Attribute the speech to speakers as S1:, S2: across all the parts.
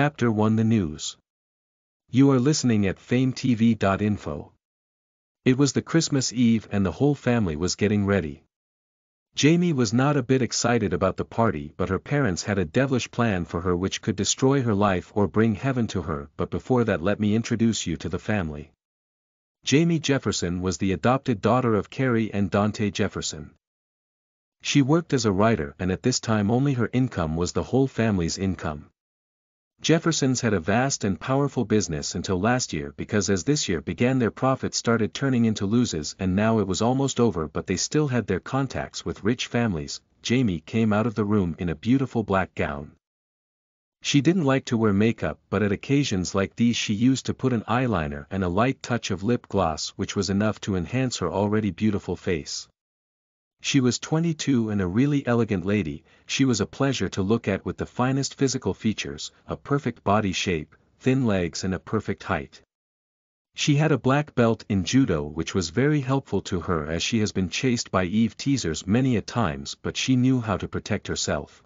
S1: Chapter 1 The News. You are listening at fametv.info. It was the Christmas Eve and the whole family was getting ready. Jamie was not a bit excited about the party but her parents had a devilish plan for her which could destroy her life or bring heaven to her but before that let me introduce you to the family. Jamie Jefferson was the adopted daughter of Carrie and Dante Jefferson. She worked as a writer and at this time only her income was the whole family's income. Jeffersons had a vast and powerful business until last year because as this year began their profits started turning into losses and now it was almost over but they still had their contacts with rich families, Jamie came out of the room in a beautiful black gown. She didn't like to wear makeup but at occasions like these she used to put an eyeliner and a light touch of lip gloss which was enough to enhance her already beautiful face. She was 22 and a really elegant lady, she was a pleasure to look at with the finest physical features, a perfect body shape, thin legs and a perfect height. She had a black belt in judo which was very helpful to her as she has been chased by Eve teasers many a times but she knew how to protect herself.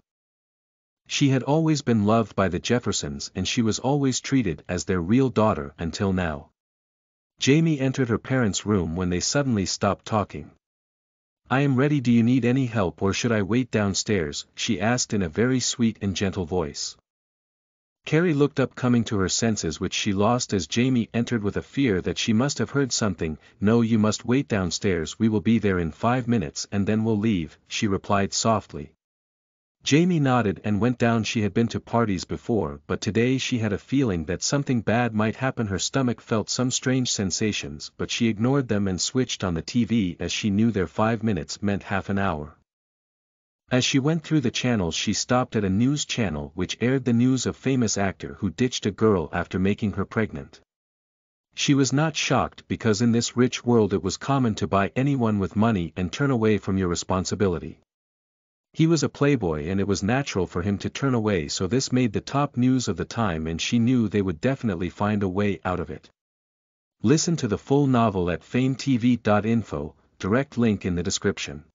S1: She had always been loved by the Jeffersons and she was always treated as their real daughter until now. Jamie entered her parents' room when they suddenly stopped talking. I am ready do you need any help or should I wait downstairs, she asked in a very sweet and gentle voice. Carrie looked up coming to her senses which she lost as Jamie entered with a fear that she must have heard something, no you must wait downstairs we will be there in five minutes and then we'll leave, she replied softly. Jamie nodded and went down she had been to parties before but today she had a feeling that something bad might happen her stomach felt some strange sensations but she ignored them and switched on the TV as she knew their five minutes meant half an hour. As she went through the channels she stopped at a news channel which aired the news of famous actor who ditched a girl after making her pregnant. She was not shocked because in this rich world it was common to buy anyone with money and turn away from your responsibility. He was a playboy and it was natural for him to turn away so this made the top news of the time and she knew they would definitely find a way out of it. Listen to the full novel at fametv.info, direct link in the description.